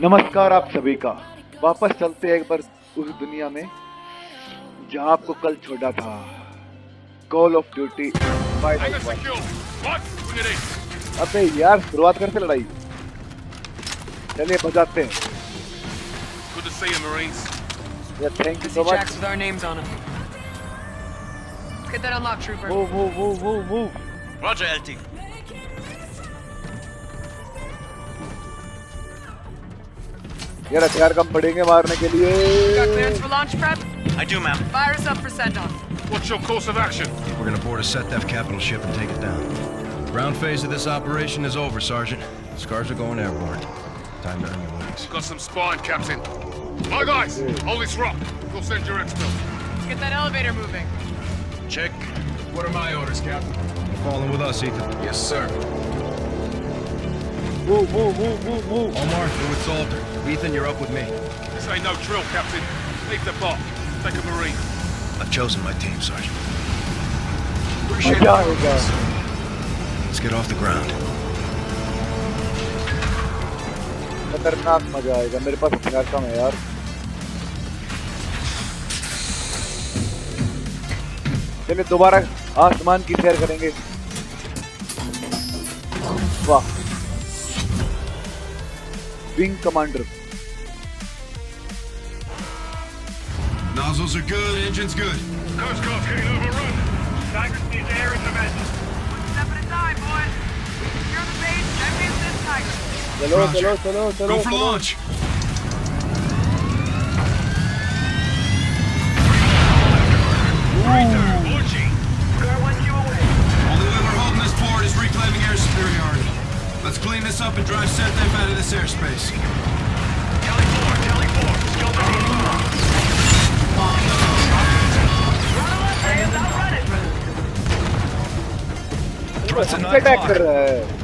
नमस्कार आप सभी का। वापस चलते एक बार उस दुनिया में जहाँ आपको कल छोड़ा था। कॉल ऑफ़ ड्यूटी अबे यार शुरुआत करते लड़ाई? चलिए बजाते हैं। Thank you so much Get that unlocked, Trooper. Move, move, move, move, move. Roger, LT. यार हथियार कम पड़ेंगे मारने के लिए I do, ma'am. Fire us up for send-off. What's your course of action? We're gonna board a SetDef capital ship and take it down. Ground phase of this operation is over, Sergeant. Scars are going airborne. Time to earn your wings. Got some spine, Captain. My guys, hold this rock. We'll send your expert. Get that elevator moving. Check. What are my orders, Captain? You're following with us, Ethan. Yes, sir. Move, move, move, move, move. Omar, you're with Ethan, you're up with me. This ain't no drill, Captain. Leave the bot. Take a Marine. I've chosen my team, Sergeant. Appreciate मजा it. आएगा Let's get off the ground. खतरनाक मजा आएगा मेरे पास हथियार कम है यार चलिए दोबारा आसमान की सैर करेंगे वाह wing commander Nozzles are good, engine's good. Coast Guard's getting overrun. Tigers needs air and defenses. One step at a time, boys. We secure the base, champions this Tiger. Hello, hello, hello, hello, Go for launch. Let's clean this up and drive SetDef out of this airspace. Threats at किससे attack कर रहा है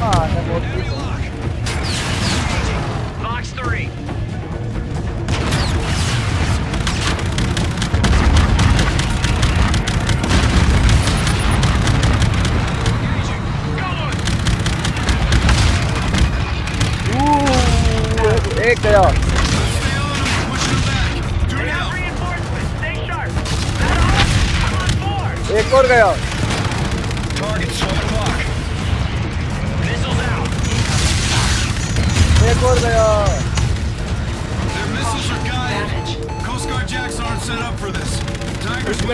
हाँ, मैं बहुत- Box 3. ऊ, एक गया एक और गया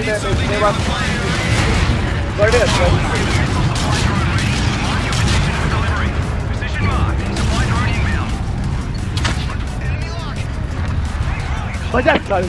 damage, something they near want- the plane. बड़े अच्छा मजा चल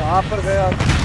कहाँ पर गया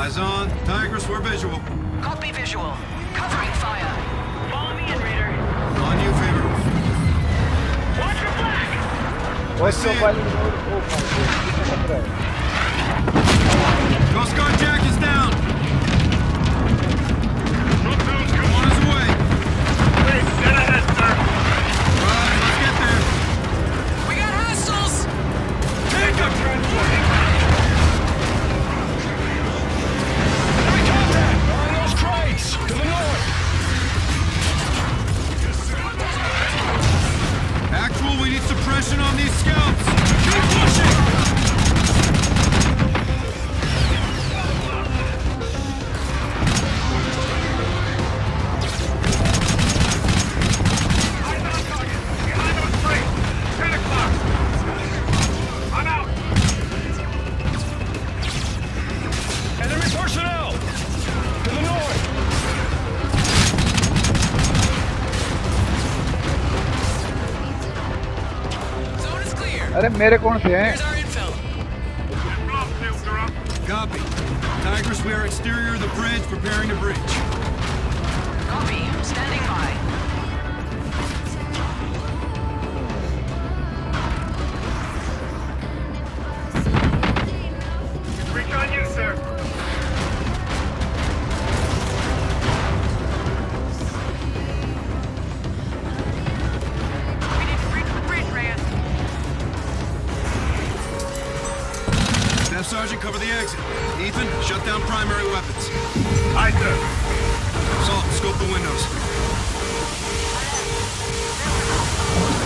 Eyes on. Tigris, we're visual. Copy visual. Covering fire. Follow me in, Raider. On you, favorite. Watch your flag! What's so funny? Coast Guard Jack! Flashing on these scouts. Keep pushing! मेरे कौन से हैं Copy. Tigers, we are exterior of the bridge, preparing to breach.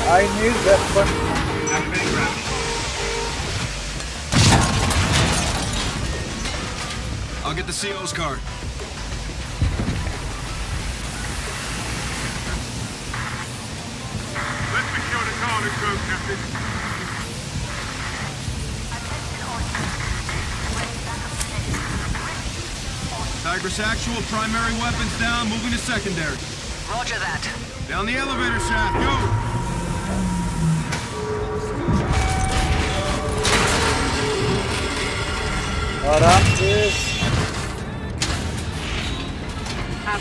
I need that one. I'll get the CO's card. Let's secure the cargo code, Captain. Tigris actual, primary weapons down, moving to secondary. Roger that. Down the elevator shaft, go! What up, this?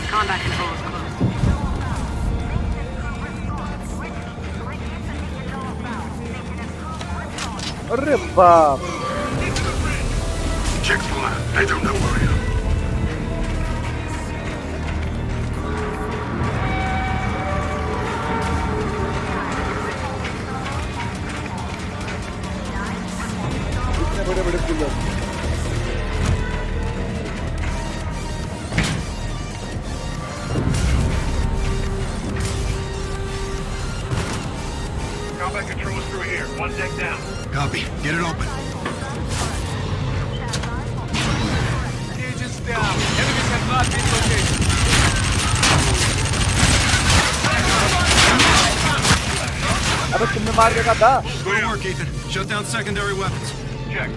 Combat controls closed. Rip up. Check. I don't know where तुमने मार के कहा था Go to work, Ethan. Shut down secondary weapons. Check.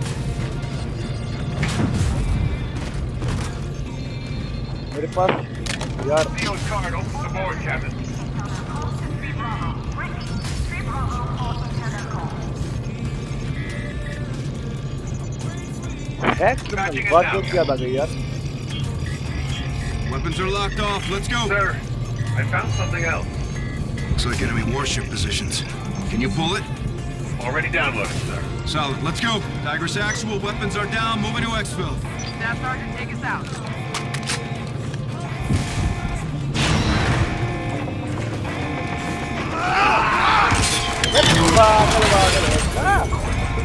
मेरे पास यार Neo's card opens the board, Captain. है criminal बात जो क्या आ गई यार Weapons are locked off. Let's go. Sir, I found something else. Looks like enemy warship positions. Can you pull it? Already downloaded, sir. Solid. Let's go. Tigris actual. Weapons are down. Moving to exfil. Staff Sergeant, take us out.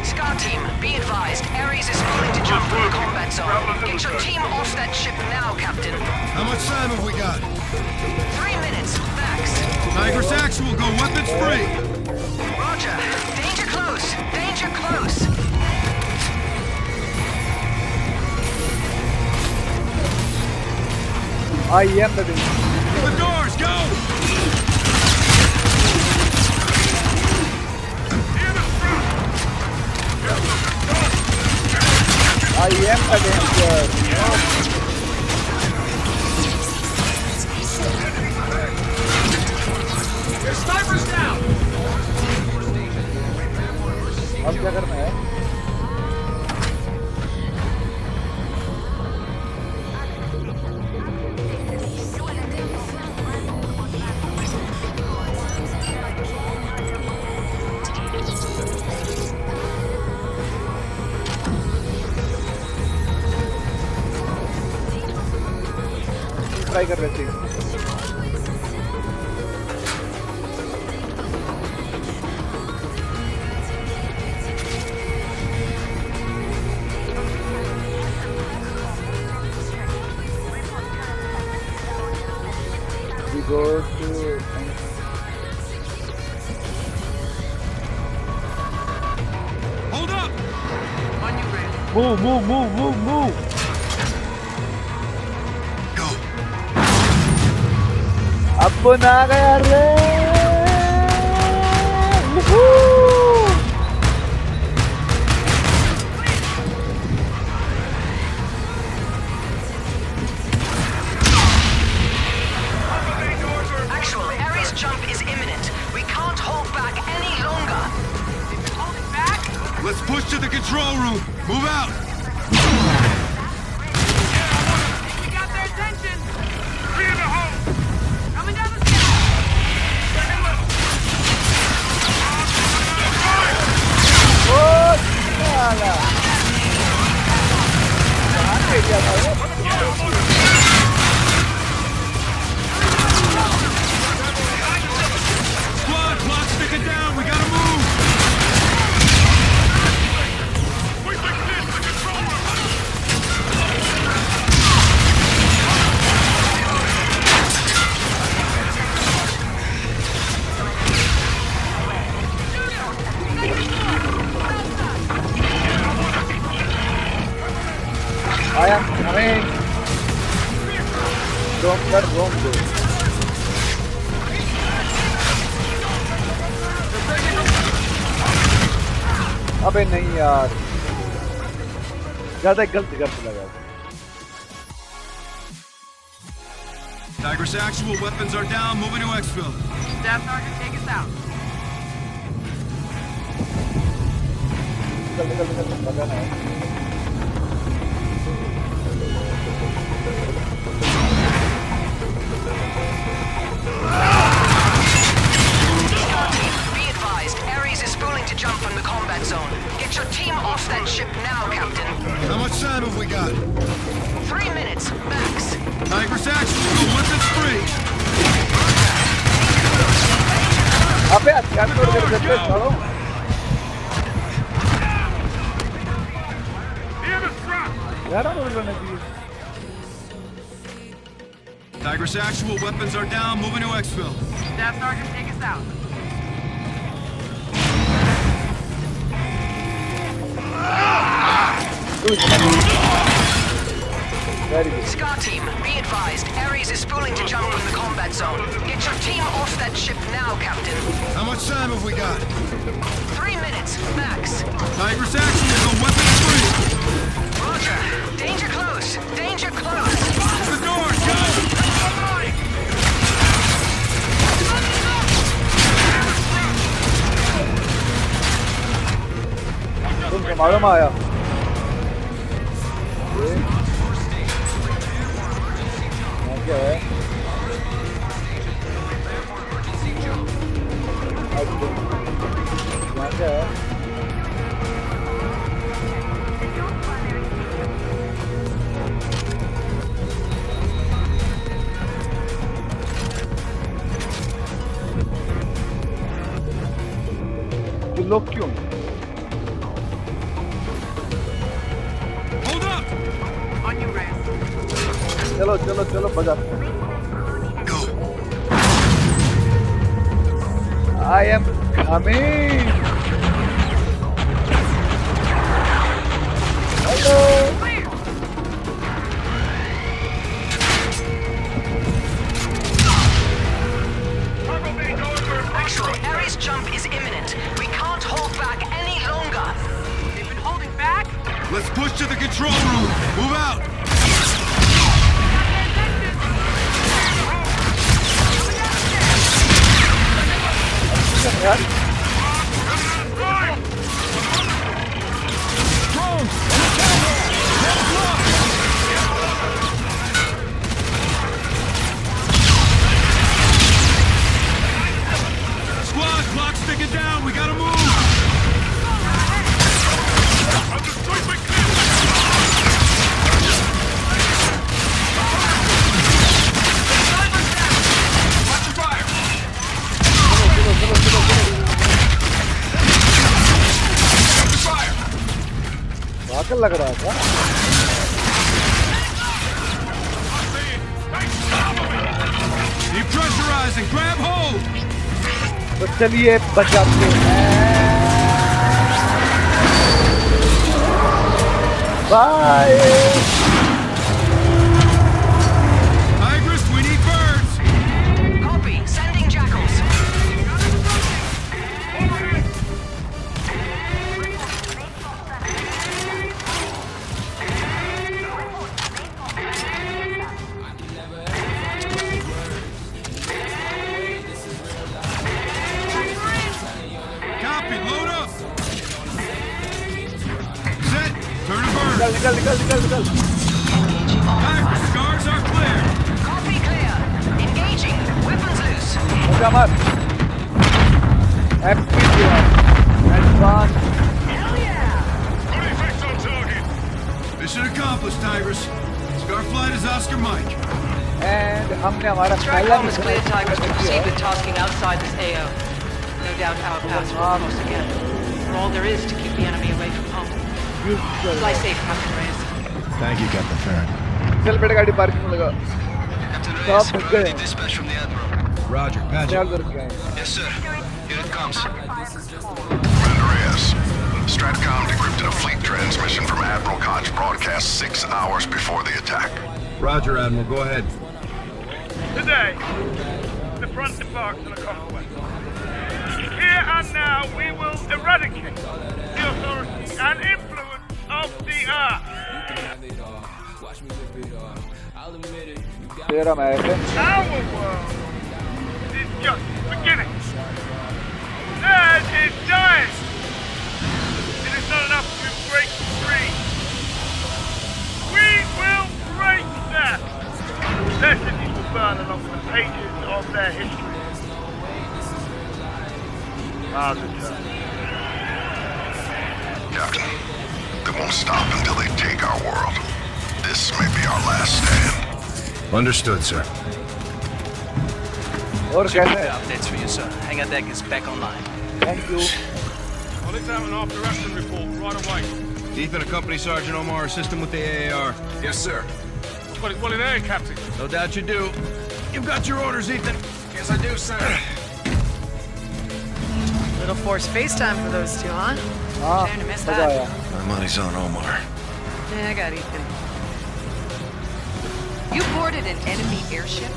Scar team, be advised. Ares is pulling to jump from the combat zone. Get your team off that ship now, Captain. How much time have we got? Three minutes, max. Tigris will go weapons free. I am the The doors. Go. I am the danger There's snipers down. अब क्या करना है कर रहे थे we go to Hold up. On you, Brandon. move move move move move Any longer. Holding back? Let's push to the control room. Move out. ज्यादा गलत जगह लगा Tiger's actual weapons are down. Moving to exfil. Staff target, take us out. Weapons are down, moving to exfil. Staff Sergeant, take us out. Very 唉呀妈呀。The control room. Move out. यार चलिए बचाते हैं। Bye. Strike is clear, Tigers, to proceed with tasking outside this AO. No doubt our paths will cross again. For all there is to keep the enemy away from home. Fly safe, Captain Reyes. Thank you, Captain Farron. चल बेटा गाड़ी parking Captain Reyes, ready dispatch from the Admiral. Roger, Yes, sir. Here it comes. Captain Reyes, STRATCOM decrypted a fleet transmission from Admiral Kotch broadcast six hours before the attack. Roger, Admiral. Go ahead. Today, the front embarks on a conquest. Here and now, we will eradicate the authority and influence of the earth. Clear America. Our world is just beginning. Theirs is dying. It is not enough to break the free. We will break that. There burning off the pages of their history. Ah, good job. Captain, they won't stop until they take our world. This may be our last stand. Understood, sir. Order, updates for you, sir. Hangar deck is back online. Thank you. I'll examine after action report right away. Ethan, accompany Sergeant Omar, assist him with the AAR. Yes, sir what it, what Captain. No doubt you do. You've got your orders, Ethan. Yes, I do, sir. Little forced face time for those two, huh? Ah, to miss that. Yeah. My money's on Omar. Yeah, I got Ethan. You boarded an enemy airship?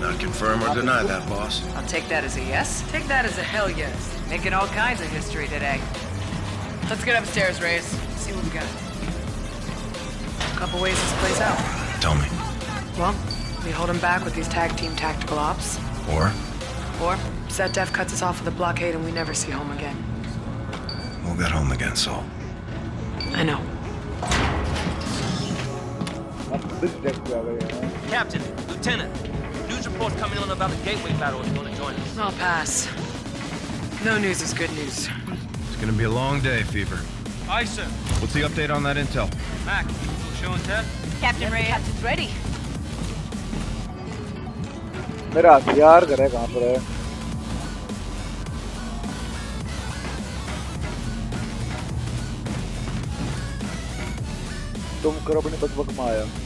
Not confirm or deny that, boss. I'll take that as a yes. Take that as a hell yes. Making all kinds of history today. Let's get upstairs, Reyes. See what we got. A couple ways this plays out tell me? Well, we hold them back with these tag team tactical ops. Or? Or, SetDef cuts us off with a blockade and we never see home again. We'll get home again, Sol. I know. Captain, Lieutenant, news reports coming in about the Gateway battle if you want to join us. I'll pass. No news is good news. It's gonna be a long day, Fever. Aye, sir. What's the update on that intel? Mac, still showing Ted? Captain Ray. Captain's ready. मेरा हथियार घर है कहाँ पर है तुम करो अपने बकबक में आया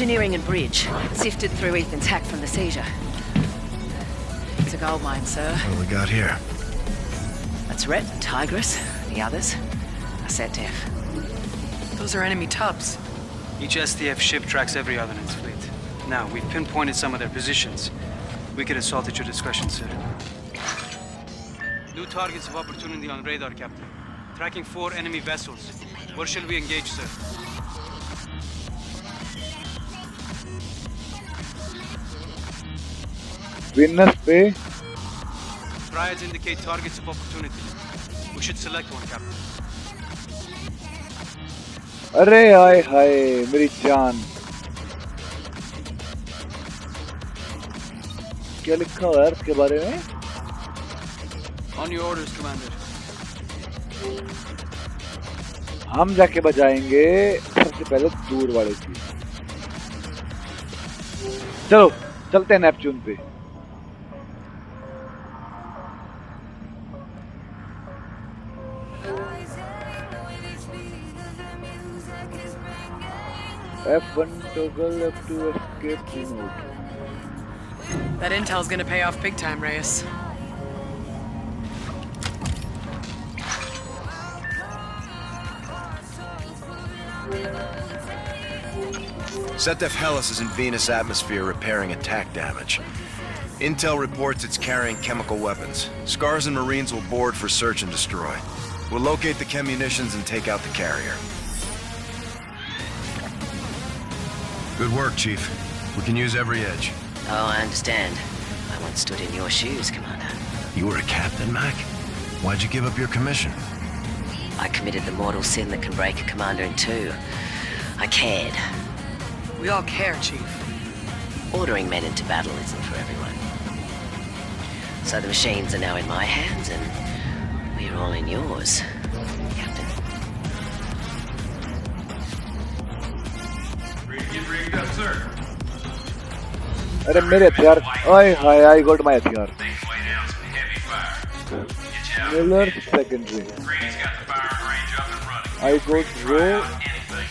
Engineering and bridge. Sifted through Ethan's hack from the seizure. It's a gold mine, sir. What do we got here? That's Ret, Tigris, the others. are SDF. Those are enemy tubs. Each SDF ship tracks every other in its fleet. Now, we've pinpointed some of their positions. We could assault at your discretion, sir. New targets of opportunity on radar, Captain. Tracking four enemy vessels. Where shall we engage, sir? Venus पे Triads indicate targets of opportunity. We should select one, Captain. अरे हाय हाय मेरी जान क्या लिखा हुआ है यार इसके बारे में On your orders, Commander. हम जाके बजाएँगे सबसे पहले दूर वाले की चलो चलते हैं नेपच्यून पे F1 toggle up to escape remote. That intel's gonna pay off big time, Reyes. SDF Hellas is in Venus atmosphere repairing attack damage. Intel reports it's carrying chemical weapons. Scars and Marines will board for search and destroy. We'll locate the chem munitions and take out the carrier. Good work, Chief. We can use every edge. Oh, I understand. I once stood in your shoes, Commander. You were a captain, Mac? Why'd you give up your commission? I committed the mortal sin that can break a commander in two. I cared. We all care, Chief. Ordering men into battle isn't for everyone. So the machines are now in my hands, and we're all in yours, अरे मेरे हथियार ओए hi I got my हथियार. Miller secondary. I got row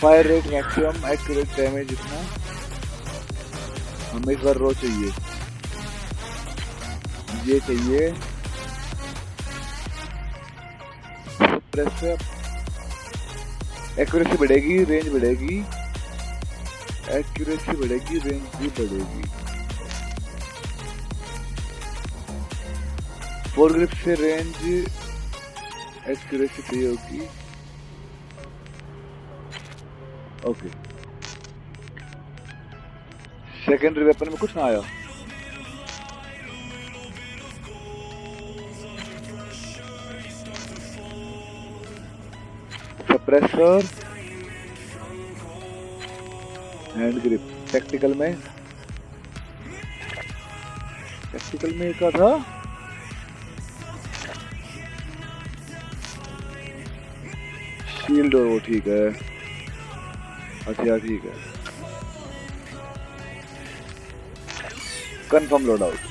fire rate maximum accurate damage इतना। हमें इस बार रो चाहिए। ये चाहिए। प्रेशर एक्यूरेसी बढ़ेगी रेंज बढ़ेगी। एक्यूरेसी बढ़ेगी रेंज भी बढ़ेगी। फोर ग्रिप से रेंज एक्यूरेसी सही होगी। ओके सेकेंडरी वेपन में कुछ ना आया। सप्रेसर हैंड ग्रिप टैक्टिकल में? टैक्टिकल में का था शील्ड और वो ठीक है। हथियार ठीक है। Confirm loadout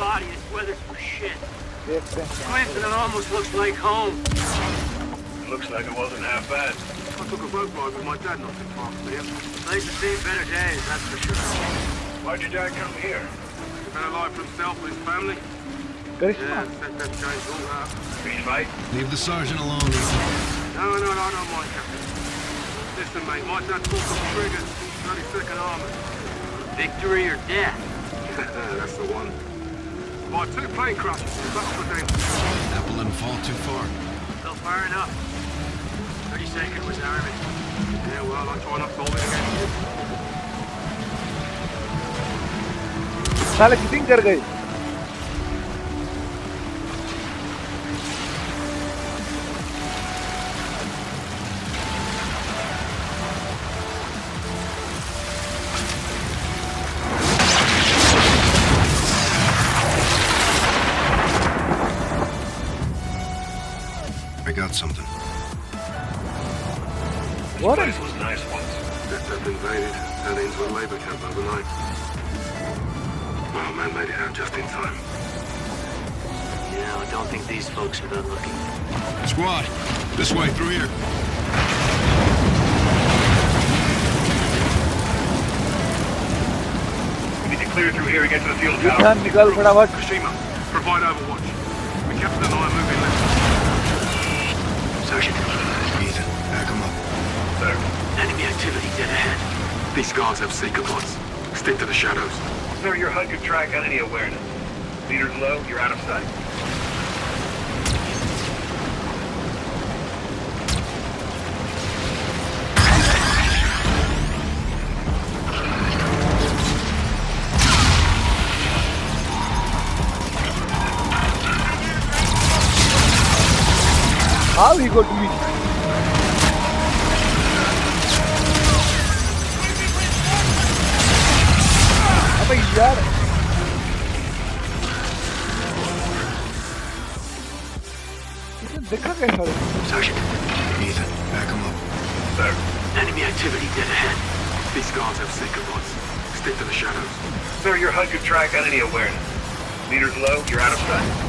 are gonna be spotty. This weather's for shit. Clinton, it almost looks like home. Looks like it wasn't half bad. I took a boat ride with my dad not too far from here. Place has seen better days, that's for sure. Why'd your dad come here? A better life for himself and his family. Yeah, set that change all that. Peace fight? Leave the sergeant alone, No, no, no, I don't mind, Captain. Listen, mate, my dad pulled some triggers. 32nd Armored. Victory or death? That's the one. My two plane crashes. Battle for them. That will let him fall too far. Still far enough. 32nd was Army. Yeah, well, I try not to hold it against you. साले cheating कर गए ईशान निकल फटाफट Kashima, provide overwatch. The captain and I are moving left. Sergeant. Ethan, back him up. Sir. Enemy activity dead ahead. These guards have seeker bots. Stick to the shadows. Sir, your HUD could track enemy awareness. Leader's low, you're out of sight. How he got me? अबे यार इसने देखा कैसा रे? Sergeant. Ethan, back him up. Sir. Enemy activity dead ahead. These guards have seeker bots. Stick to the shadows. Sir, your HUD could track enemy awareness. Leader's low, you're out of sight.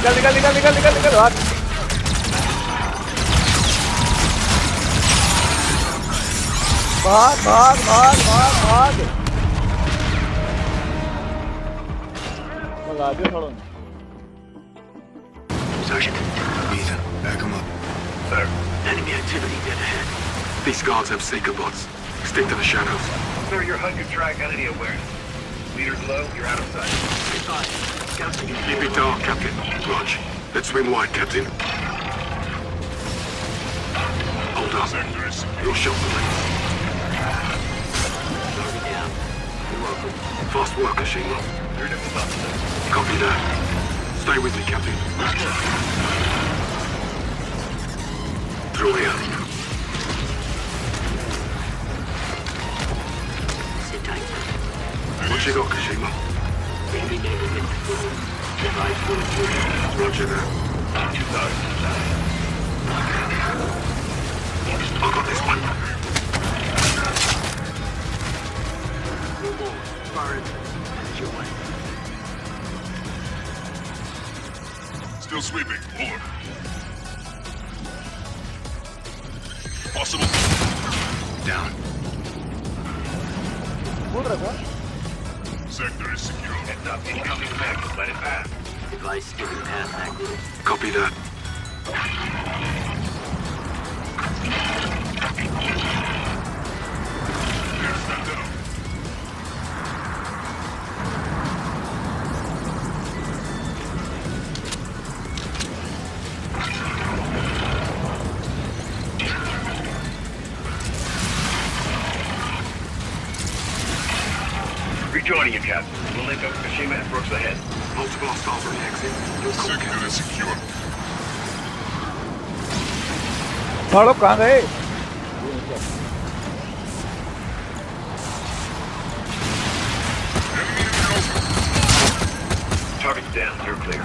निकल निकल निकल निकल निकल निकल भाग भाग भाग भाग भाग भाग भगा दे सालों ने Sergeant. Ethan, back him up. Sir. Enemy activity dead ahead. These guards have seeker bots. Stick to the shadows. Sir, your HUD could track enemy awareness. Meters low, you're out of sight. Keep it dark, Captain. Roger. Let's swim wide, Captain. Hold up. You'll show the lens. Fast work, Ashima. Copy that. Stay with me, Captain. Through here. What you got, Kashima? Enemy neighborhood confirmed. Device will Roger that. I got this one. Move forward. Fire engine. Enjoy. Still sweeping. Forward. Possible. Down. Sector is secure. Heads up. Incoming package. Let it pass. Device giving path active. Copy that. साड़ो कहाँ गए Target's down. You're clear.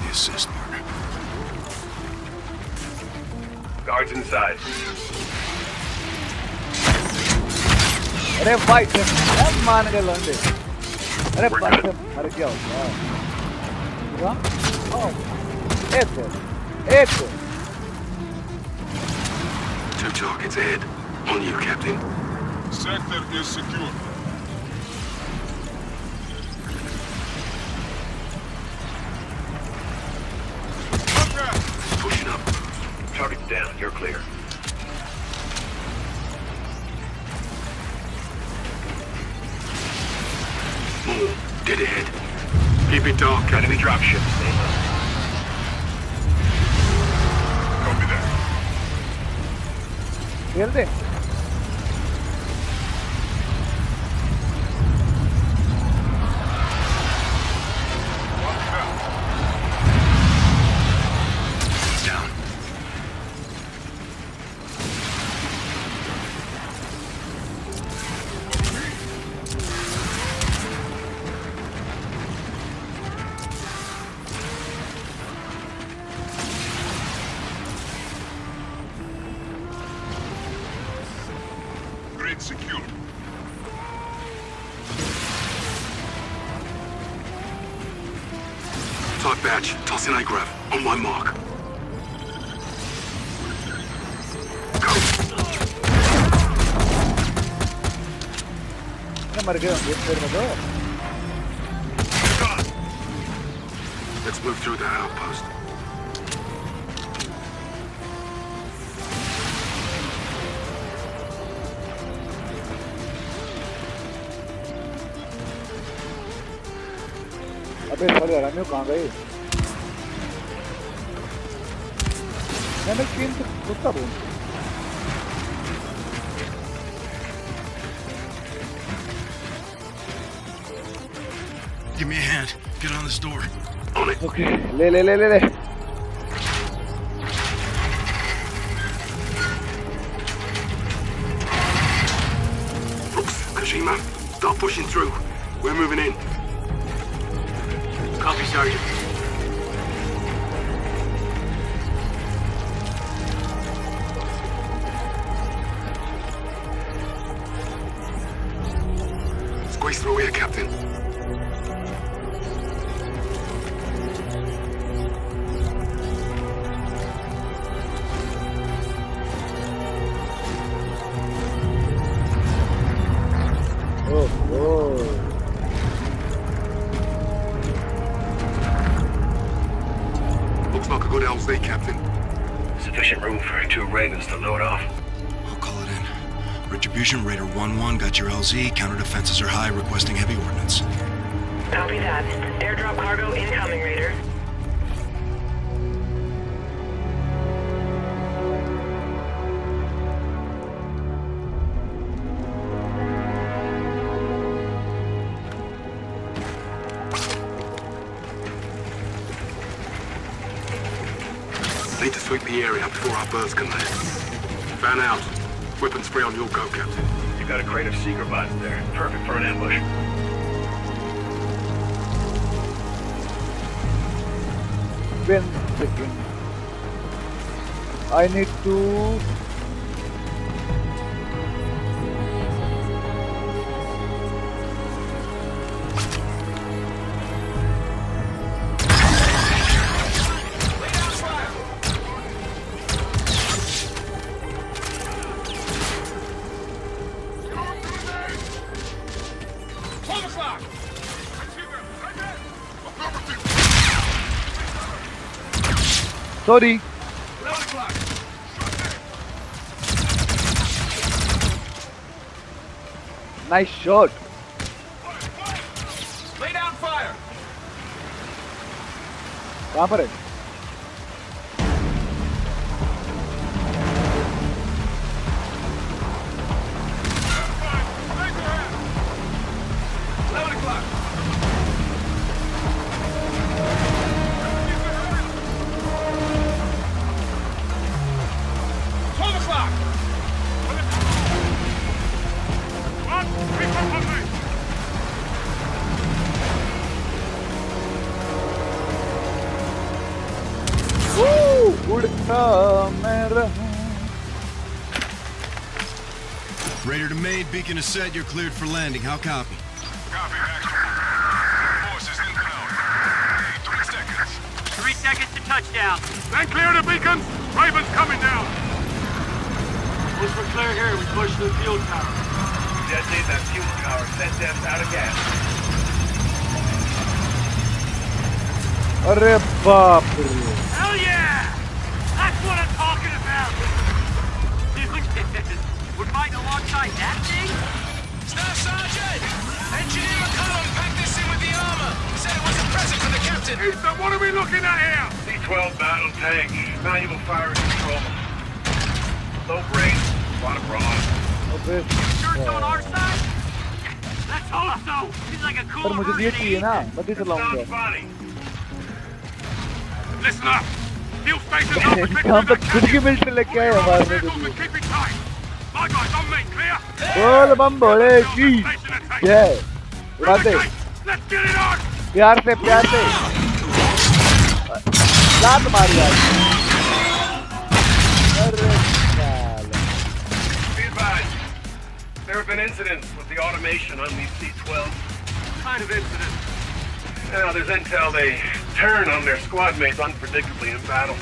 The assist, partner. Guards inside. अरे भाई सब मान गए लौंडे अरे बस से मर गया होगा Echo. Echo. Two targets ahead. On you, Captain. Sector is secure. Pushing up. Target down. You're clear. Move. Dead ahead. Keep it dark. Enemy dropship. Stay low. खेल दे। अरे मर गए होंगे फिर में तो Let's move through that outpost. अबे साले हरामियों कहाँ गए मैंने स्क्रीन से गुस्सा बोल Give me a hand. Get on this door. On it. Okay. Le, le, le, le, le. Kashima, start pushing through. We're moving in. Copy, Sergeant. I need to. Sorry. Nice shot. Lay down fire! कहाँ पर है is set. You're cleared for landing. How copy? Copy, Maxwell. Forces inbound. Hey, three seconds. Three seconds to touchdown. Then clear the beacons. Raven's coming down. Once we're clear here, we push the fuel tower. Detonate that fuel tower. Set them out of gas. अरे captain. Ethan, what are we looking at here? C-12 battle tank. Manual fire control. Low range. A lot of brawn. अबे Sure it's on our side? Let's hope so. He's like a पर cool मुझे ये चाहिए ना मैं भी चलाऊंगा funny. Listen up. Fuel station's up and यहाँ पर खुद की मिलिट्री लेके आए हमारे में vehicles and keep it tight. My guys on me, clear? बोल बम बोले जी जय उड़ा दे Let's get it on! प्यार से प्यार से लात मारी आज अरे साला Be advised. There have been incidents with the automation on these C-12. What kind of incident? Now, there's intel they turn on their squad mates unpredictably in battle.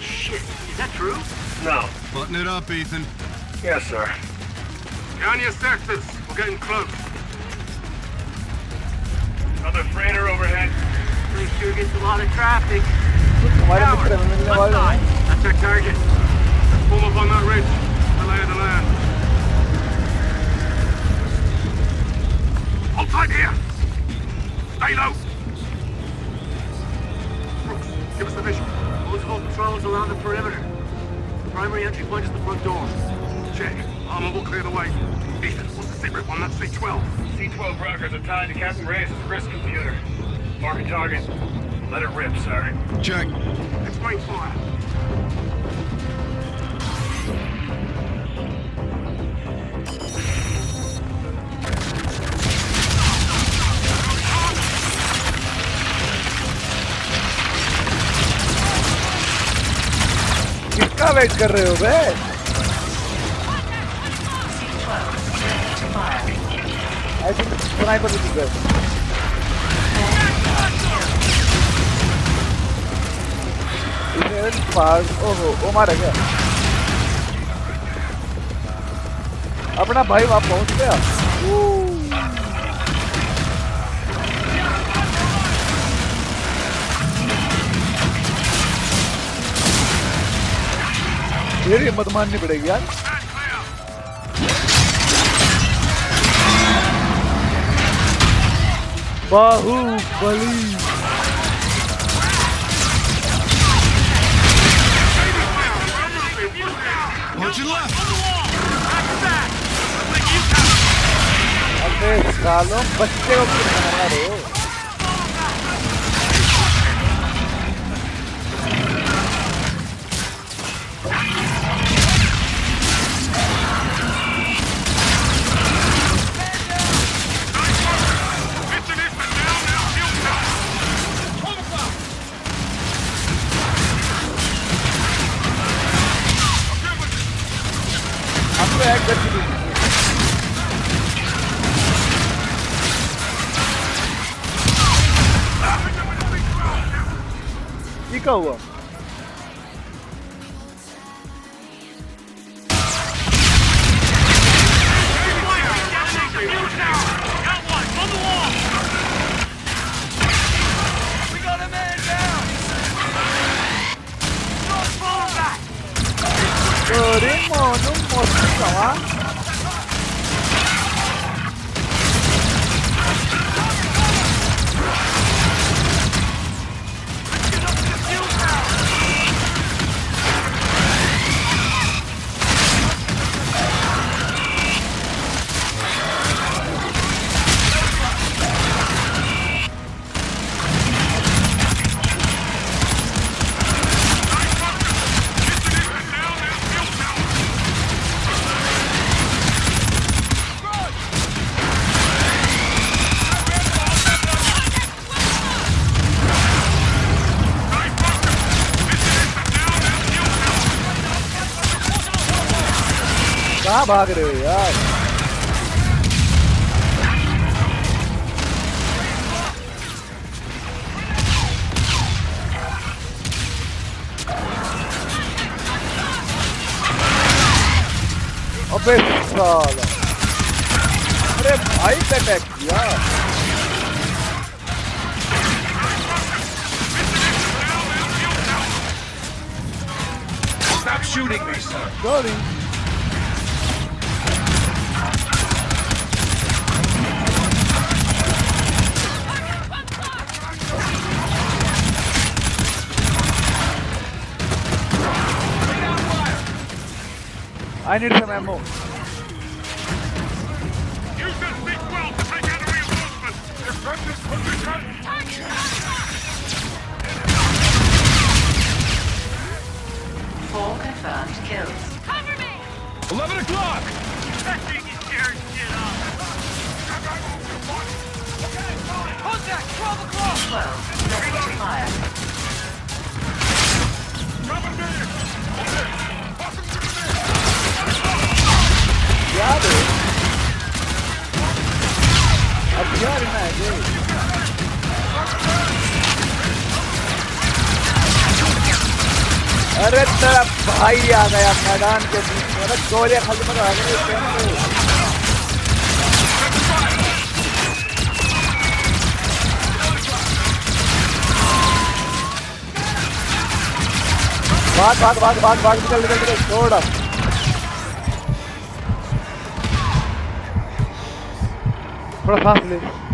Shit, is that true? No. Button it up, Ethan. Yes, sir. Get on your sectors. We're getting close. Another freighter overhead. Make sure gets a lot of traffic. Tower, left side. That's our target. Pull up on that ridge. Delay the land. Hold tight here. Stay low. Brooks, give us the vision. Multiple patrols around the perimeter. The primary entry point is the front door. Check. Armor will clear the way. Ethan, what's the secret on that C-12? C-12 rockers are tied to Captain Reyes' wrist computer. Mark a target. Let it rip, sir. Check. Let's wait for it. Давай, корыв, I think sniper is good. ओहो, ओ मारा गया अपना भाई वहाँ पहुँच गया। फिर हिम्मत माननी पड़ेगी यार। बाहुबली। Watch your left. अबे सालों बच्चे को क्यों मार रहे हुआ ഭാഗത്ത് अरे तेरा भाई आ गया मैदान के बीच में। गोले खत्म आ गए निकल निकल निकल, छोड़। थोड़ा सांस ले।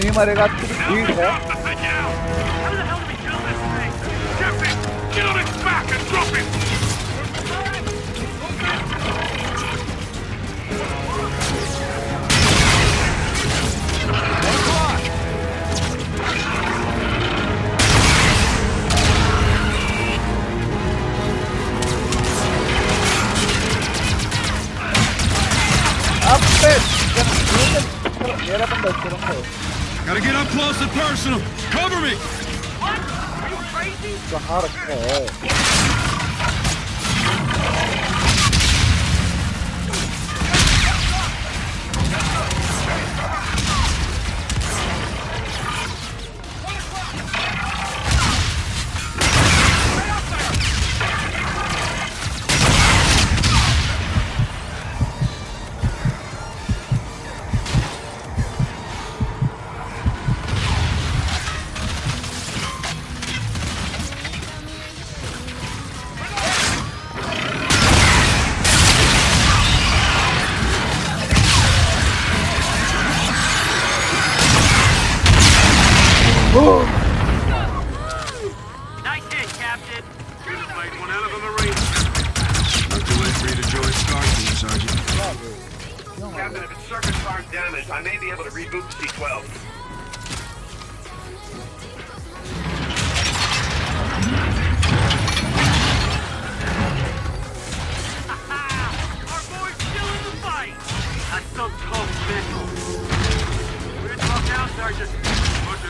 に生まれがってるっていいんだよ Up, bitch! You're gonna do this? You're up on the Gotta get up close and personal. Cover me! What? Are you crazy? It's a hot call.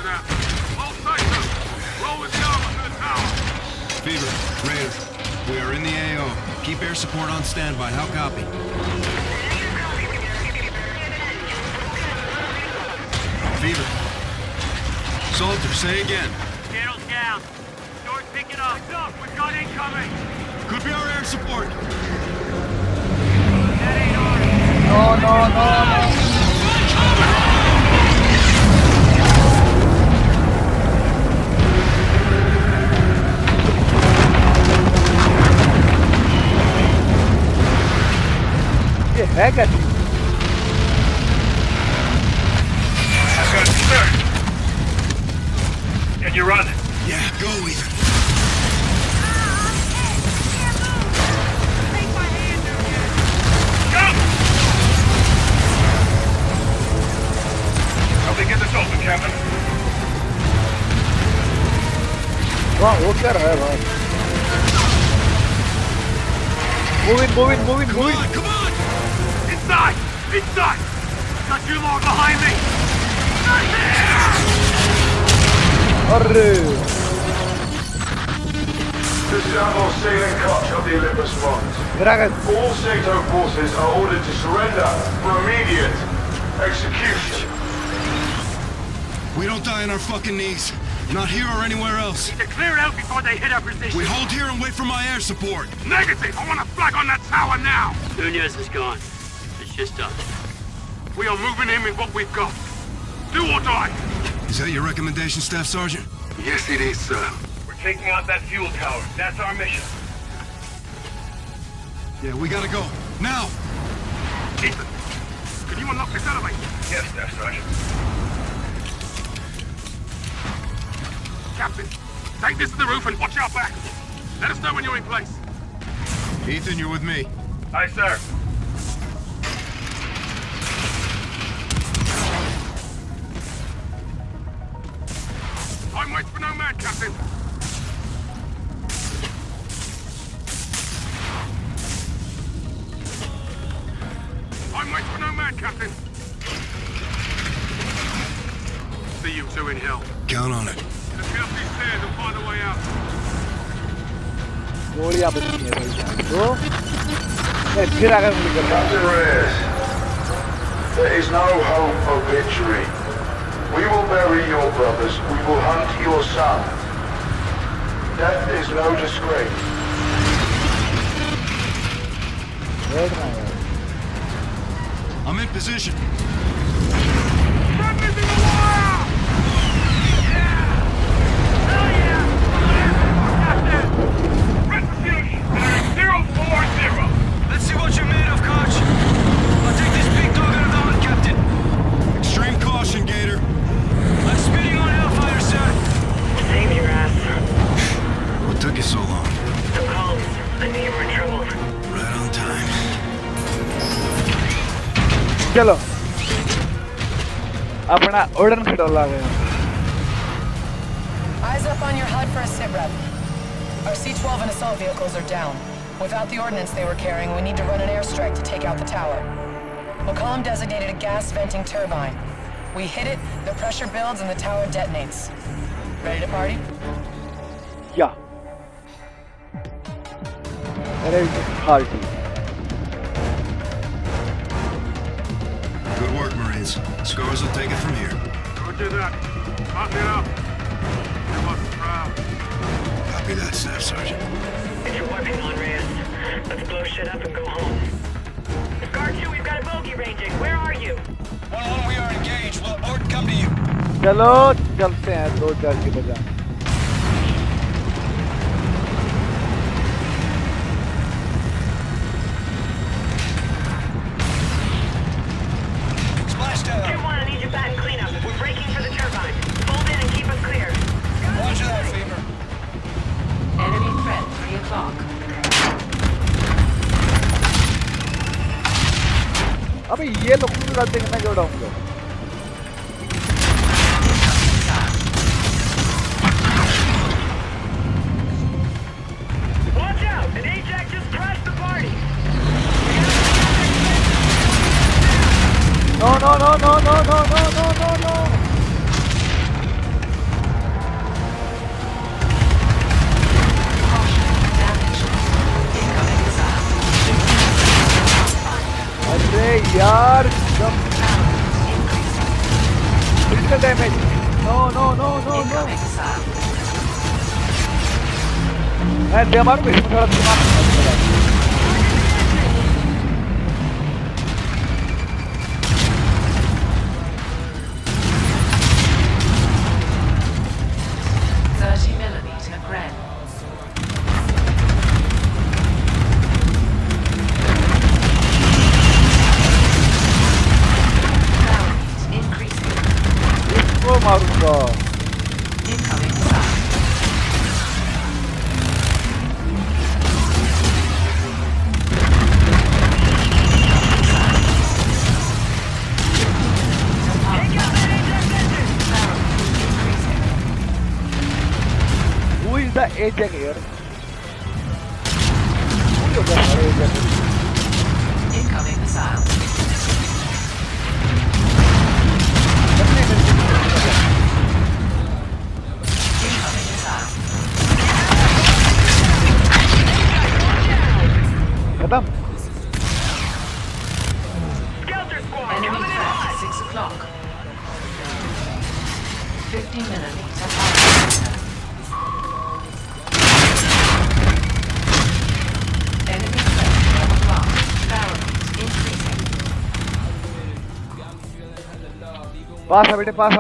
Roger that. Hold tight, sir. Roll with the armor to the tower. Fever, Reyes, we are in the AO. Keep air support on standby. How copy? Fever. Soldier, say again. Channel's down. Doors pick it up. It's up. We've got incoming. Could be our air support. That ain't ours. No, no, no, no. pega, tio. I've got clear. Can you run? Yeah, go, Ethan. Get this open, Captain. Wow, o cara. Moving, moving, moving, moving. Come on, come on. Inside! Inside! Got two more behind me! अरे This is Admiral Salen Kotch of the Olympus Mons. Dragon. All SATO forces are ordered to surrender for immediate execution. We don't die on our fucking knees. Not here or anywhere else. We need To clear it out before they hit our position. We hold here and wait for my air support. Negative! I want a flag on that tower now! Nunez is gone. It's just us. We are moving in with what we've got. Do or die! Is that your recommendation, Staff Sergeant? Yes, it is, sir. We're taking out that fuel tower. That's our mission. Yeah, we gotta go. Now! Ethan, can you unlock this elevator? Yes, Staff Sergeant. Captain, take this to the roof and watch our back. Let us know when you're in place. Ethan, you're with me. Aye, sir. waits for no man, Captain. Captain. See you two in hell. Count on it. Let's get up these stairs and find a way out. गोलियां बचती हैं भाई जान तो मैं फिर आकर गोली कर रहा Captain Reyes, there is no hope of victory. We will bury your brothers. We will hunt your son. Death is no disgrace. I'm in position. ચલો આપણા ઓર્ડન ખડો લાગે Eyes up on your HUD for a sitrep. Our C-12 and assault vehicles are down. Without the ordnance they were carrying, we need to run an airstrike to take out the tower. McCollum designated a gas venting turbine. We hit it, the pressure builds, and the tower detonates. Ready to party? Yeah. Ready to party. Good work, Marines. Scars will take it from here. Roger that. Mark it up. You must proud. Copy that, Staff Sergeant. Get your weapon on, Reyes. Let's blow shit up and go home. Scar 2, we've got a bogey ranging. Where are you? 1-1, we are engaged. We'll abort and come to you. चलो चलते हैं दो चार की बजाय ये लोग भी करते हैं Demora o bicho, não joga do mapa. पास है बेटे पास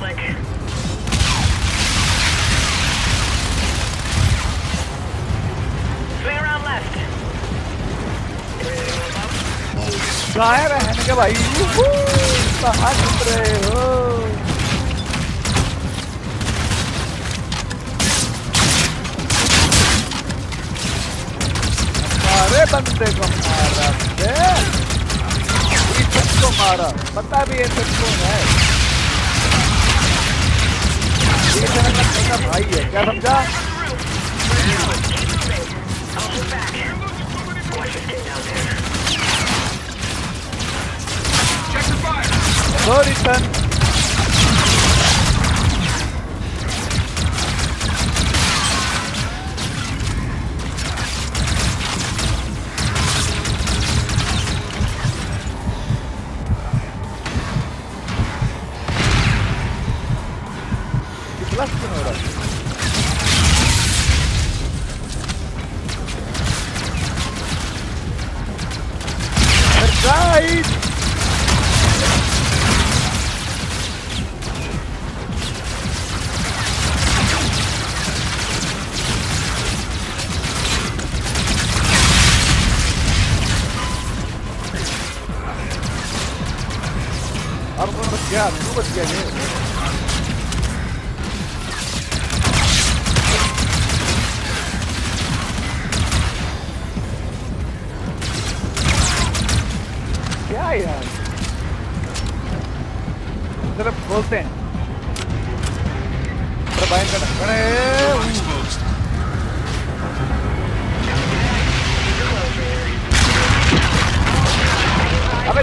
Catholic. Swing around left. गायब है ना भाई कहाँ छुप रहे हो सारे बंदे को मारा को मारा पता भी है सबको है भाई है क्या समझा Go return.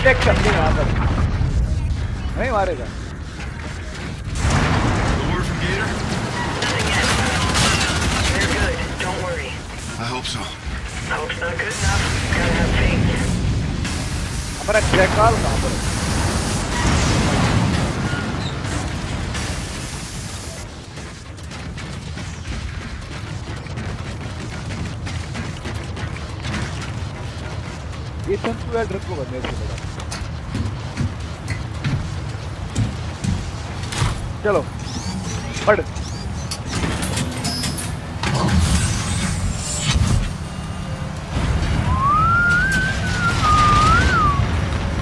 देख सकते हैं यहाँ पर नहीं मारेगा. I hope so. Hope's not good enough. Gotta have faith. हमारा जयकाल कहाँ पर है? ये वेल रखो बंदे से लगा चलो पढ़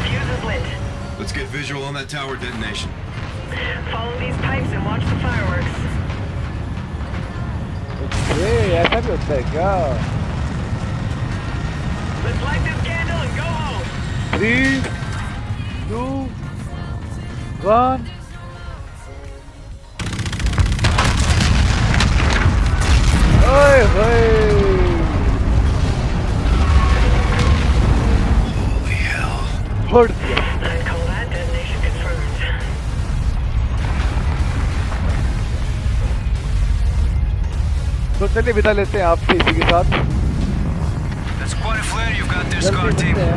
Fuse is lit. Let's get visual on that tower detonation. Follow these pipes and watch the fireworks. ये ऐसा भी होता है क्या Let's light this candle and go home. Three, two, one. ओए होए फोड़ दिया I'd call that detonation confirmed. तो चलिए विदा लेते हैं आपसे इसी के साथ That's quite a flare you've got there, जल्दी Scar मिलते Team. हैं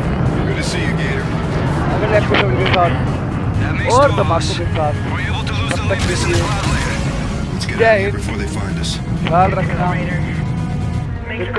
Good to see you, Gator. अगले एपिसोड के साथ That makes और two of धमाकों us. के साथ We're able to lose the तब तक Olympus के in the लिए cloud later. Let's get जय out of here Hind before they find us. ख्याल रखना Make